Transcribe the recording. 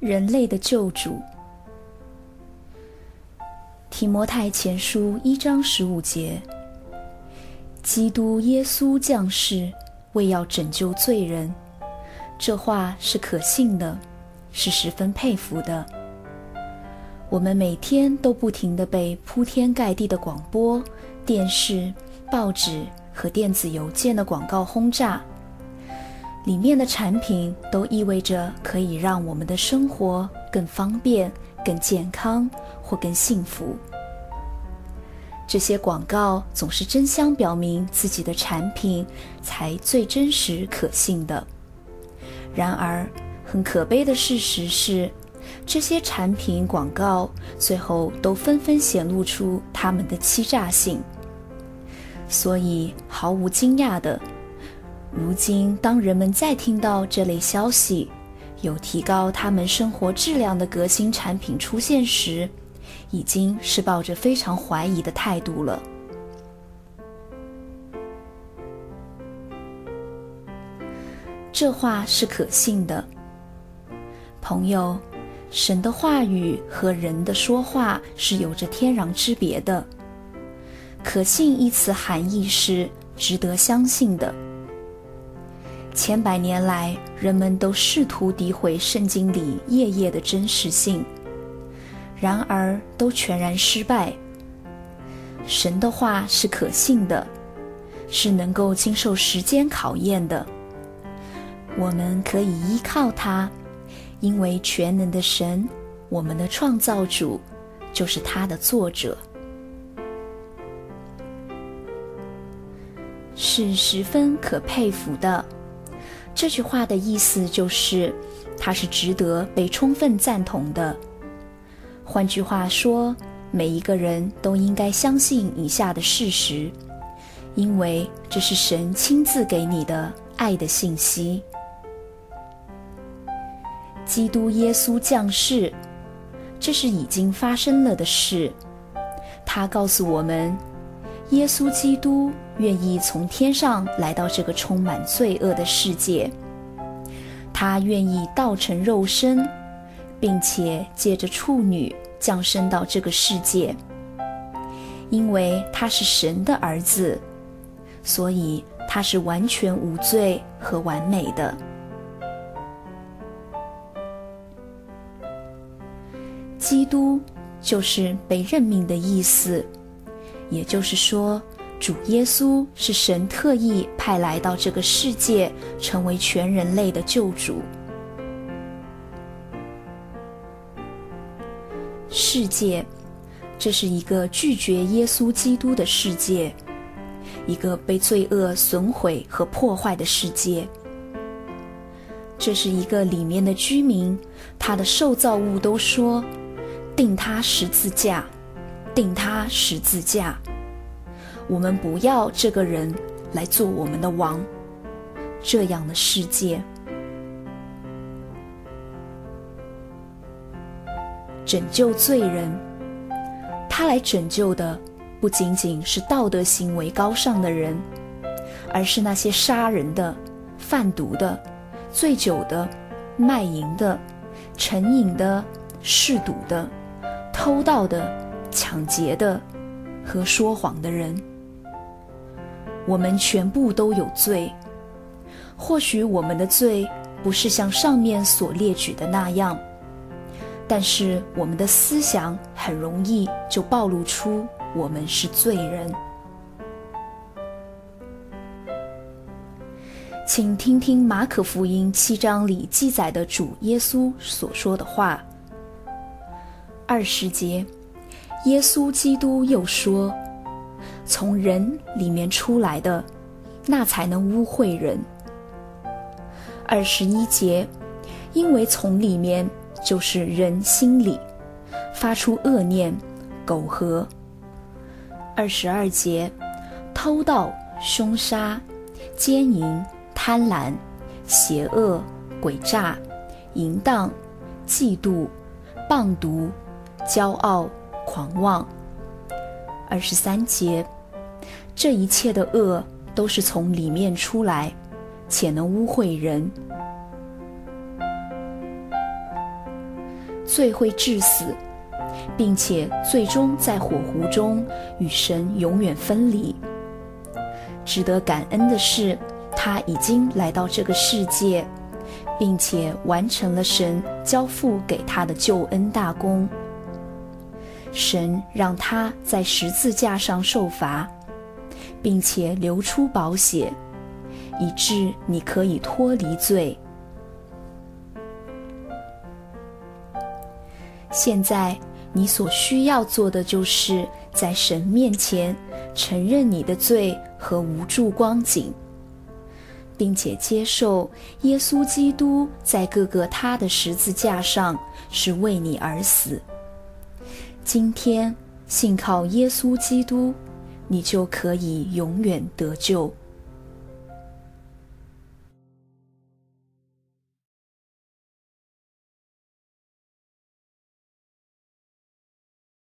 人类的救主。提摩太前书一章十五节：基督耶稣降世，为要拯救罪人。这话是可信的，是十分佩服的。我们每天都不停地被铺天盖地的广播、电视、报纸和电子邮件的广告轰炸，里面的产品都意味着可以让我们的生活更方便、更健康或更幸福。这些广告总是争相表明自己的产品才最真实可信的。然而，很可悲的事实是。这些产品广告最后都纷纷显露出他们的欺诈性，所以毫无惊讶的，如今当人们再听到这类消息，有提高他们生活质量的革新产品出现时，已经是抱着非常怀疑的态度了。这话是可信的，朋友。神的话语和人的说话是有着天壤之别的。可信一词含义是值得相信的。千百年来，人们都试图诋毁圣经里页页的真实性，然而都全然失败。神的话是可信的，是能够经受时间考验的。我们可以依靠它。因为全能的神，我们的创造主，就是他的作者，是十分可佩服的。这句话的意思就是，他是值得被充分赞同的。换句话说，每一个人都应该相信以下的事实，因为这是神亲自给你的爱的信息。基督耶稣降世，这是已经发生了的事。他告诉我们，耶稣基督愿意从天上来到这个充满罪恶的世界。他愿意道成肉身，并且借着处女降生到这个世界。因为他是神的儿子，所以他是完全无罪和完美的。基督就是被任命的意思，也就是说，主耶稣是神特意派来到这个世界，成为全人类的救主。世界，这是一个拒绝耶稣基督的世界，一个被罪恶损毁和破坏的世界。这是一个里面的居民，他的受造物都说。定他十字架，定他十字架。我们不要这个人来做我们的王。这样的世界，拯救罪人，他来拯救的不仅仅是道德行为高尚的人，而是那些杀人的、贩毒的、醉酒的、卖淫的、成瘾的、嗜赌的。偷盗的、抢劫的和说谎的人，我们全部都有罪。或许我们的罪不是像上面所列举的那样，但是我们的思想很容易就暴露出我们是罪人。请听听马可福音七章里记载的主耶稣所说的话。二十节，耶稣基督又说：“从人里面出来的，那才能污秽人。”二十一节，因为从里面就是人心里发出恶念、苟合。二十二节，偷盗、凶杀、奸淫、贪婪、邪恶、诡诈、淫荡、嫉妒、棒毒。骄傲、狂妄。二十三节，这一切的恶都是从里面出来，且能污秽人。罪会致死，并且最终在火湖中与神永远分离。值得感恩的是，他已经来到这个世界，并且完成了神交付给他的救恩大功。神让他在十字架上受罚，并且流出宝血，以致你可以脱离罪。现在你所需要做的，就是在神面前承认你的罪和无助光景，并且接受耶稣基督在各个他的十字架上是为你而死。今天信靠耶稣基督，你就可以永远得救。